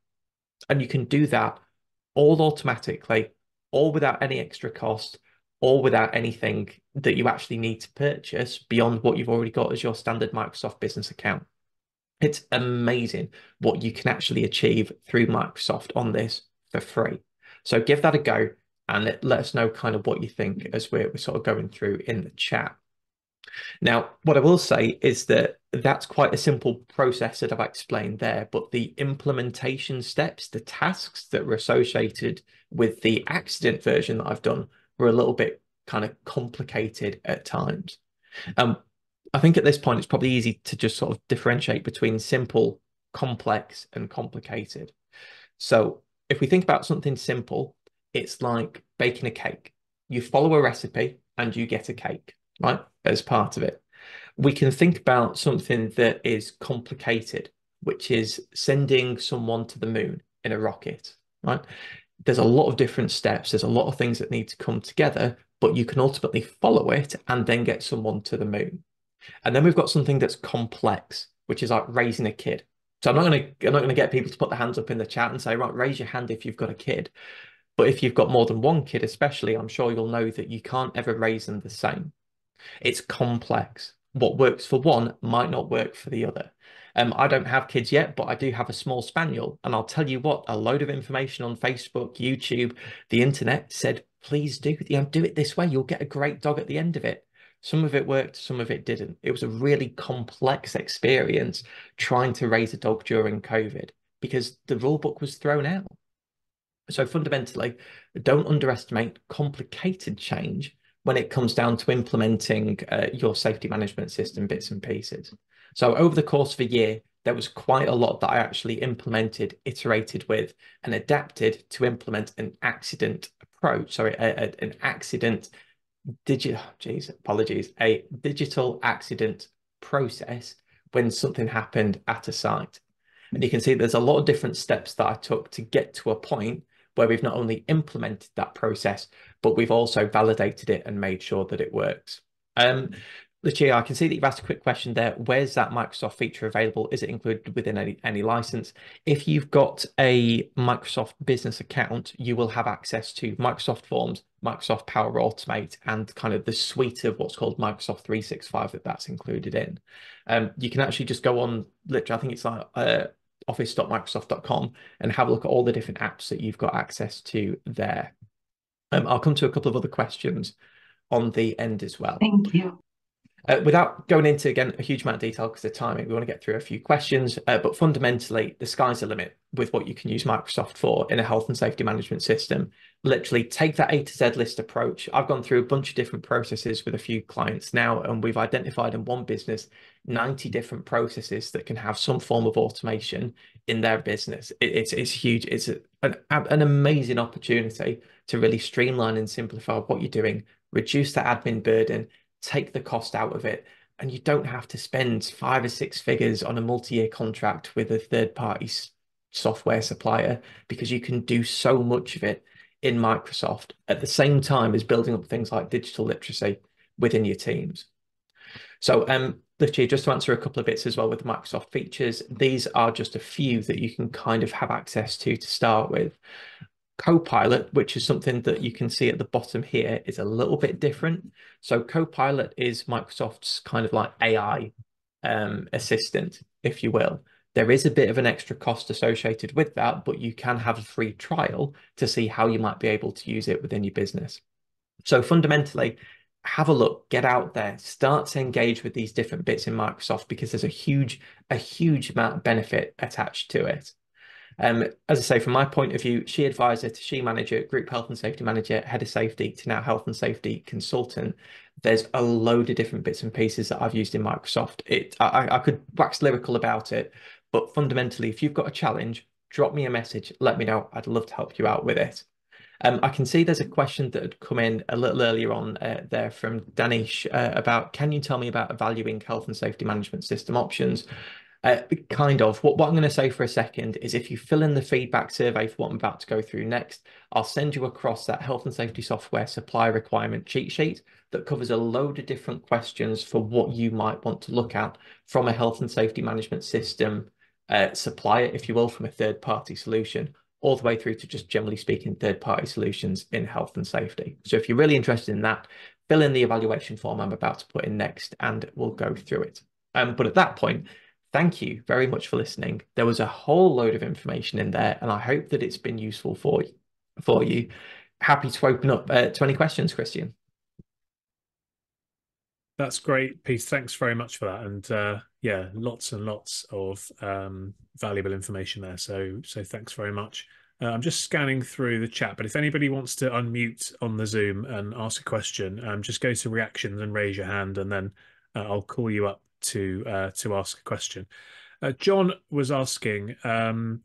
And you can do that all automatically, all without any extra cost, all without anything that you actually need to purchase beyond what you've already got as your standard Microsoft business account. It's amazing what you can actually achieve through Microsoft on this for free. So give that a go and let us know kind of what you think as we're, we're sort of going through in the chat. Now, what I will say is that that's quite a simple process that I've explained there, but the implementation steps, the tasks that were associated with the accident version that I've done were a little bit kind of complicated at times. Um, I think at this point, it's probably easy to just sort of differentiate between simple, complex, and complicated. So if we think about something simple, it's like baking a cake. You follow a recipe and you get a cake, right? As part of it. We can think about something that is complicated, which is sending someone to the moon in a rocket, right? There's a lot of different steps. There's a lot of things that need to come together, but you can ultimately follow it and then get someone to the moon. And then we've got something that's complex, which is like raising a kid. So I'm not going to I'm not going to get people to put their hands up in the chat and say, right, raise your hand if you've got a kid. But if you've got more than one kid, especially, I'm sure you'll know that you can't ever raise them the same. It's complex. What works for one might not work for the other. Um, I don't have kids yet, but I do have a small spaniel. And I'll tell you what, a load of information on Facebook, YouTube, the internet said, please do, you know, do it this way. You'll get a great dog at the end of it. Some of it worked, some of it didn't. It was a really complex experience trying to raise a dog during COVID because the rule book was thrown out. So fundamentally, don't underestimate complicated change when it comes down to implementing uh, your safety management system bits and pieces. So over the course of a year, there was quite a lot that I actually implemented, iterated with, and adapted to implement an accident approach. Sorry, a, a, an accident digital. Geez, apologies. A digital accident process when something happened at a site. And you can see there's a lot of different steps that I took to get to a point where we've not only implemented that process, but we've also validated it and made sure that it works. Um, Lucia, I can see that you've asked a quick question there. Where's that Microsoft feature available? Is it included within any, any license? If you've got a Microsoft business account, you will have access to Microsoft Forms, Microsoft Power Automate, and kind of the suite of what's called Microsoft 365 that that's included in. Um, you can actually just go on, literally, I think it's like uh, office.microsoft.com and have a look at all the different apps that you've got access to there. Um, I'll come to a couple of other questions on the end as well. Thank you. Uh, without going into again a huge amount of detail because of timing, we want to get through a few questions. Uh, but fundamentally, the sky's the limit with what you can use Microsoft for in a health and safety management system. Literally, take that A to Z list approach. I've gone through a bunch of different processes with a few clients now, and we've identified in one business 90 different processes that can have some form of automation in their business. It, it's it's huge. It's a, an an amazing opportunity to really streamline and simplify what you're doing, reduce that admin burden take the cost out of it and you don't have to spend five or six figures on a multi-year contract with a third party software supplier because you can do so much of it in Microsoft at the same time as building up things like digital literacy within your teams. So um, literally just to answer a couple of bits as well with the Microsoft features, these are just a few that you can kind of have access to to start with. Copilot, which is something that you can see at the bottom here, is a little bit different. So Copilot is Microsoft's kind of like AI um, assistant, if you will. There is a bit of an extra cost associated with that, but you can have a free trial to see how you might be able to use it within your business. So fundamentally, have a look, get out there, start to engage with these different bits in Microsoft because there's a huge, a huge amount of benefit attached to it. Um, as I say, from my point of view, SHE advisor to SHE manager, group health and safety manager, head of safety to now health and safety consultant, there's a load of different bits and pieces that I've used in Microsoft. It I, I could wax lyrical about it, but fundamentally, if you've got a challenge, drop me a message, let me know. I'd love to help you out with it. Um, I can see there's a question that had come in a little earlier on uh, there from Danish uh, about, can you tell me about evaluating health and safety management system options? Uh, kind of. What, what I'm going to say for a second is if you fill in the feedback survey for what I'm about to go through next, I'll send you across that health and safety software supply requirement cheat sheet that covers a load of different questions for what you might want to look at from a health and safety management system uh, supplier, if you will, from a third party solution, all the way through to just generally speaking third party solutions in health and safety. So if you're really interested in that, fill in the evaluation form I'm about to put in next and we'll go through it. Um, but at that point, thank you very much for listening. There was a whole load of information in there, and I hope that it's been useful for you. For you. Happy to open up uh, to any questions, Christian. That's great, Pete. Thanks very much for that. And uh, yeah, lots and lots of um, valuable information there. So, so thanks very much. Uh, I'm just scanning through the chat, but if anybody wants to unmute on the Zoom and ask a question, um, just go to reactions and raise your hand, and then uh, I'll call you up to uh, to ask a question. Uh, John was asking um,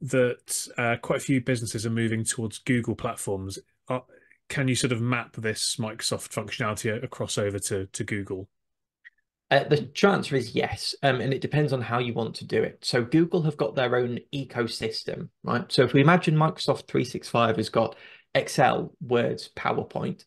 that uh, quite a few businesses are moving towards Google platforms. Uh, can you sort of map this Microsoft functionality across over to to Google? Uh, the answer is yes, um, and it depends on how you want to do it. So Google have got their own ecosystem, right? So if we imagine Microsoft 365 has got Excel, Words, PowerPoint,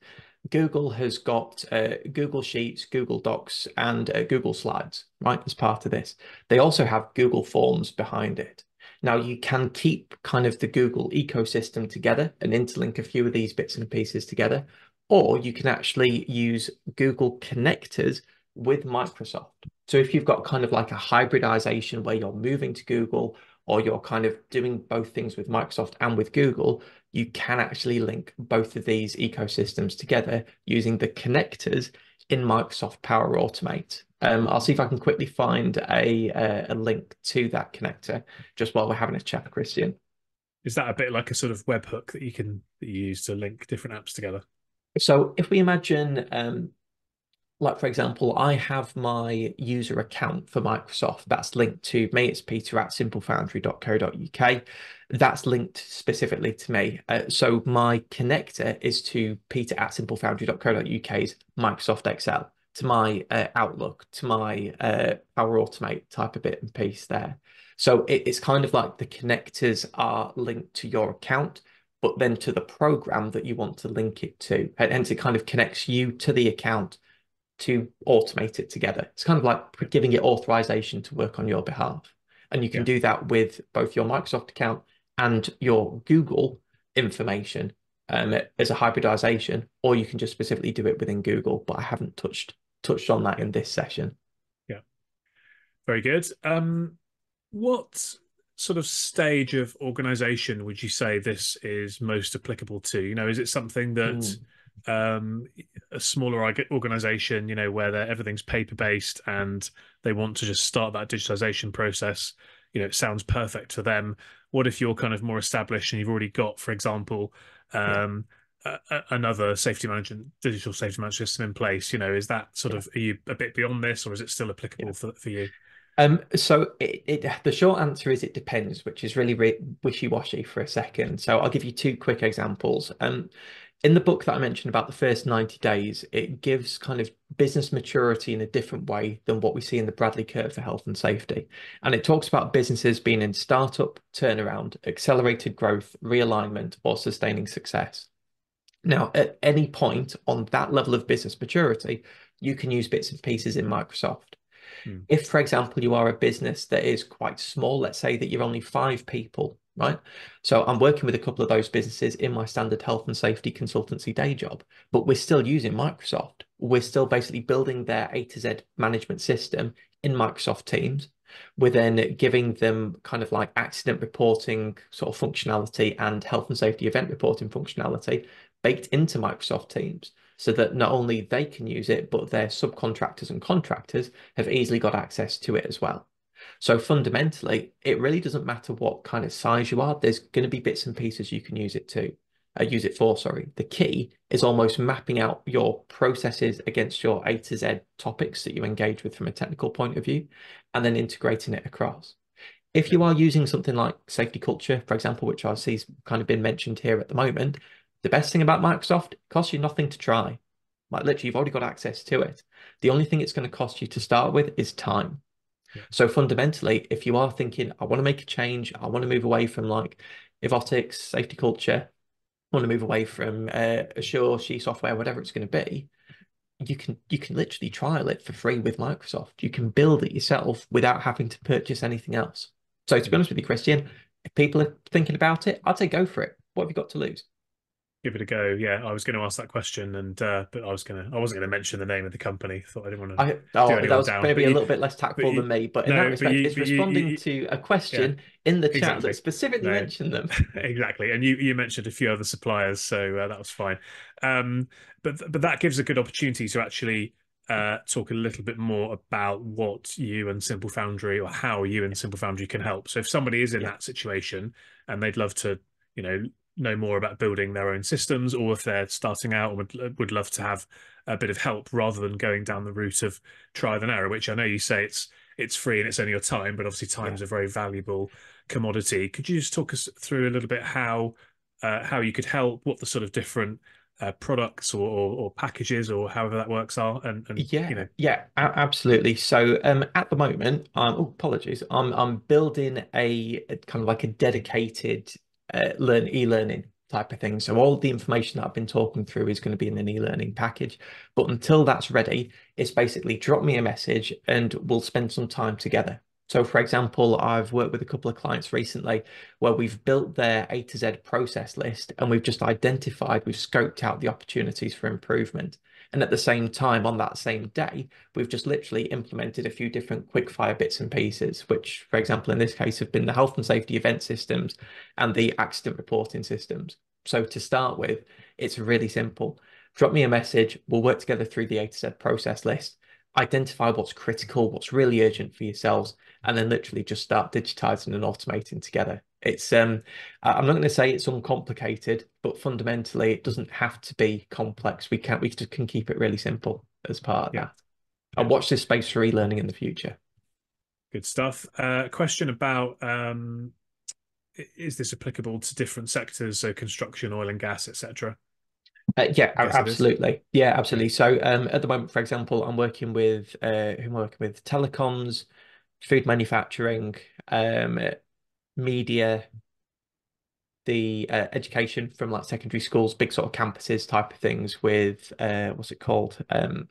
Google has got uh, Google Sheets, Google Docs, and uh, Google Slides, right, as part of this. They also have Google Forms behind it. Now, you can keep kind of the Google ecosystem together and interlink a few of these bits and pieces together, or you can actually use Google connectors with Microsoft. So if you've got kind of like a hybridization where you're moving to Google or you're kind of doing both things with Microsoft and with Google, you can actually link both of these ecosystems together using the connectors in Microsoft Power Automate. Um, I'll see if I can quickly find a, a, a link to that connector just while we're having a chat, Christian. Is that a bit like a sort of webhook that you can that you use to link different apps together? So if we imagine um, like for example, I have my user account for Microsoft that's linked to me. It's peter at simplefoundry.co.uk. That's linked specifically to me. Uh, so my connector is to peter at simplefoundry.co.uk's Microsoft Excel, to my uh, Outlook, to my uh, Power Automate type of bit and piece there. So it, it's kind of like the connectors are linked to your account, but then to the program that you want to link it to. And hence it kind of connects you to the account to automate it together. It's kind of like giving it authorization to work on your behalf. And you can yeah. do that with both your Microsoft account and your Google information um, as a hybridization, or you can just specifically do it within Google. But I haven't touched touched on that in this session. Yeah, very good. Um, what sort of stage of organization would you say this is most applicable to? You know, is it something that mm um, a smaller organization, you know, where everything's paper based and they want to just start that digitization process, you know, it sounds perfect for them. What if you're kind of more established and you've already got, for example, um, yeah. a, a, another safety management, digital safety management system in place? You know, is that sort yeah. of, are you a bit beyond this or is it still applicable yeah. for, for you? Um, so it, it, the short answer is it depends, which is really re- wishy-washy for a second. So I'll give you two quick examples. Um, in the book that I mentioned about the first 90 days, it gives kind of business maturity in a different way than what we see in the Bradley curve for health and safety. And it talks about businesses being in startup, turnaround, accelerated growth, realignment, or sustaining success. Now, at any point on that level of business maturity, you can use bits and pieces in Microsoft. Hmm. If, for example, you are a business that is quite small, let's say that you're only five people right? So I'm working with a couple of those businesses in my standard health and safety consultancy day job, but we're still using Microsoft. We're still basically building their A to Z management system in Microsoft Teams. We're then giving them kind of like accident reporting sort of functionality and health and safety event reporting functionality baked into Microsoft Teams so that not only they can use it, but their subcontractors and contractors have easily got access to it as well. So fundamentally, it really doesn't matter what kind of size you are. There's going to be bits and pieces you can use it to. Uh, use it for, sorry. The key is almost mapping out your processes against your A to Z topics that you engage with from a technical point of view, and then integrating it across. If you are using something like SafetyCulture, for example, which I see kind of been mentioned here at the moment, the best thing about Microsoft, it costs you nothing to try. Like literally, you've already got access to it. The only thing it's going to cost you to start with is time. So fundamentally, if you are thinking, I want to make a change, I want to move away from like Evotix, safety culture, I want to move away from uh, Assure, SHE Software, whatever it's going to be, you can you can literally trial it for free with Microsoft. You can build it yourself without having to purchase anything else. So to be honest with you, Christian, if people are thinking about it, I'd say go for it. What have you got to lose? Give it a go. Yeah, I was going to ask that question, and uh, but I was going to I wasn't going to mention the name of the company. Thought I didn't want to. I, oh, that was down. maybe a little bit less tactful you, than me, but in no, that respect, you, it's responding to a question yeah, in the chat exactly. that specifically no, mentioned them. exactly, and you you mentioned a few other suppliers, so uh, that was fine. Um, but but that gives a good opportunity to actually. Uh, talk a little bit more about what you and Simple Foundry or how you and Simple Foundry can help. So if somebody is in yeah. that situation and they'd love to, you know, know more about building their own systems, or if they're starting out and would would love to have a bit of help rather than going down the route of trial and error. Which I know you say it's it's free and it's only your time, but obviously time is yeah. a very valuable commodity. Could you just talk us through a little bit how uh, how you could help, what the sort of different uh, products or, or, or, packages or however that works are and, and yeah you know. yeah absolutely so um at the moment um oh, apologies i'm i'm building a, a, kind of like a dedicated uh, learn e-learning type of thing. So all the information that I've been talking through is going to be in an e-learning package. But until that's ready, it's basically drop me a message and we'll spend some time together. So for example, I've worked with a couple of clients recently where we've built their A to Z process list and we've just identified, we've scoped out the opportunities for improvement. And at the same time, on that same day, we've just literally implemented a few different quickfire bits and pieces, which, for example, in this case, have been the health and safety event systems and the accident reporting systems. So to start with, it's really simple. Drop me a message. We'll work together through the A to Z process list, identify what's critical, what's really urgent for yourselves, and then literally just start digitizing and automating together. It's um, I'm not going to say it's uncomplicated, but fundamentally it doesn't have to be complex. We can we just can keep it really simple as part of yeah. that. And watch this space for e-learning in the future. Good stuff. Uh, question about um, is this applicable to different sectors, so construction, oil and gas, etc. Uh, yeah, absolutely. Yeah, absolutely. So um, at the moment, for example, I'm working with uh, who am I working with? Telecoms, food manufacturing, um, media, the uh, education from like secondary schools, big sort of campuses type of things with uh, what's it called? Um,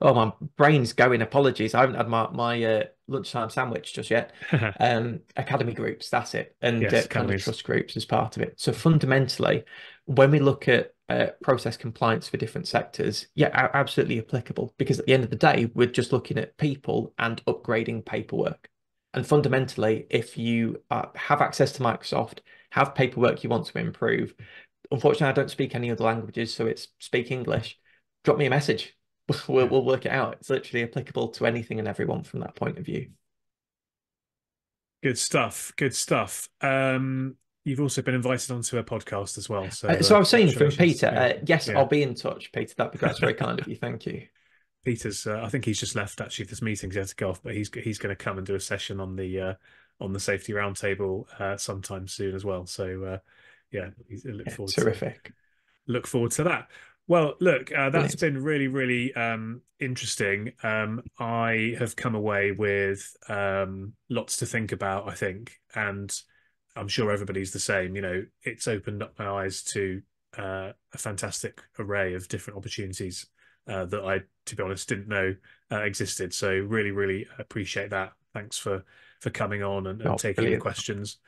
oh, my brain's going. Apologies, I haven't had my my uh, lunchtime sandwich just yet. um, academy groups, that's it, and yes, uh, kind of trust groups as part of it. So fundamentally, when we look at uh, process compliance for different sectors, yeah, absolutely applicable. Because at the end of the day, we're just looking at people and upgrading paperwork. And fundamentally, if you uh, have access to Microsoft, have paperwork you want to improve, unfortunately, I don't speak any other languages, so it's speak English. Drop me a message. We'll, we'll work it out. It's literally applicable to anything and everyone from that point of view. Good stuff. Good stuff. Um, you've also been invited onto a podcast as well. So, uh, so I've seen from Peter. Yeah. Uh, yes, yeah. I'll be in touch, Peter. That'd be great. That's very kind of you. Thank you. Peter's. Uh, I think he's just left actually this meeting. He had to go off, but he's he's going to come and do a session on the uh, on the safety roundtable uh, sometime soon as well. So uh, yeah, look yeah, forward. Terrific. To, look forward to that. Well, look, uh, that's Brilliant. been really, really um, interesting. Um, I have come away with um, lots to think about. I think, and I'm sure everybody's the same. You know, it's opened up my eyes to uh, a fantastic array of different opportunities uh, that I, to be honest, didn't know uh, existed. So really, really appreciate that. Thanks for for coming on and, and oh, taking the questions.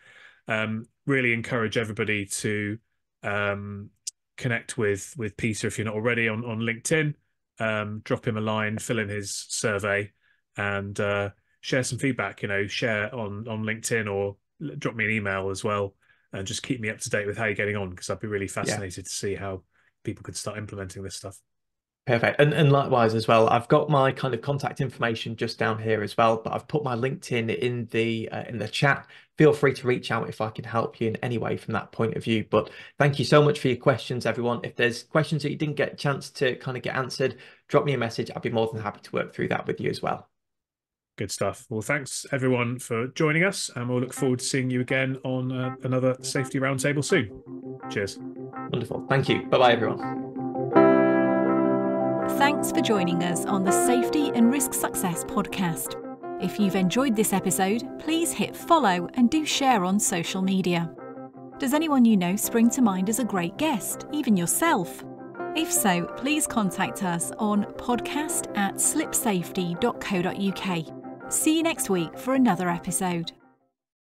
Um, really encourage everybody to um, connect with with Peter if you're not already on on LinkedIn. Um, drop him a line, fill in his survey, and uh, share some feedback. You know, share on on LinkedIn or drop me an email as well, and just keep me up to date with how you're getting on because I'd be really fascinated yeah. to see how people could start implementing this stuff. Perfect. And, and likewise as well, I've got my kind of contact information just down here as well, but I've put my LinkedIn in the uh, in the chat. Feel free to reach out if I can help you in any way from that point of view. But thank you so much for your questions, everyone. If there's questions that you didn't get a chance to kind of get answered, drop me a message. I'd be more than happy to work through that with you as well. Good stuff. Well, thanks everyone for joining us, and we'll look forward to seeing you again on uh, another Safety Roundtable soon. Cheers. Wonderful. Thank you. Bye bye, everyone. Thanks for joining us on the Safety and Risk Success podcast. If you've enjoyed this episode, please hit follow and do share on social media. Does anyone you know spring to mind as a great guest, even yourself? If so, please contact us on podcast at slipsafety.co.uk. See you next week for another episode.